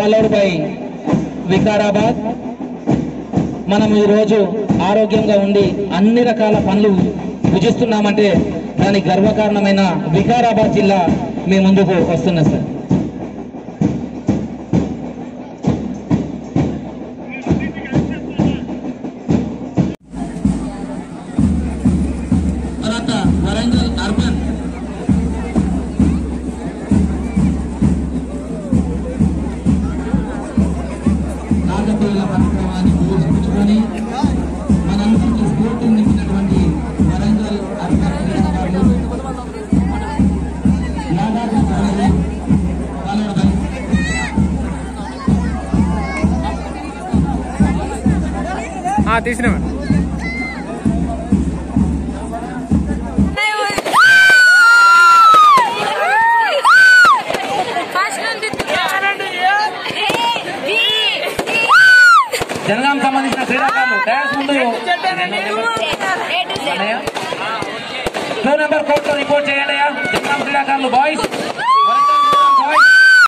By Vikarabad. మనం ఈరోజు ఆరోగ్యంగా ఉండి అన్ని రకాల పనులు భుజిస్తున్నామంటే దానికి గర్వకారణమైన వికారాబాద్ జిల్లా మీ ముందుకు వస్తున్నా సార్. కాకతీయుల కార్యక్రమాన్ని పూజించుకొని మనందరికీ స్ఫూర్తి నింపినటువంటి వరంగల్ అర్బన్ క్రీడాకారులు నాగార్జున సాగర్ జనగాం సంబంధించిన క్రీడాకారులు డ్యాన్స్ ముందు టూ నెంబర్ కోర్టులో రిపోర్ట్ చేయండి జనగాం క్రీడాకారులు బాయ్స్.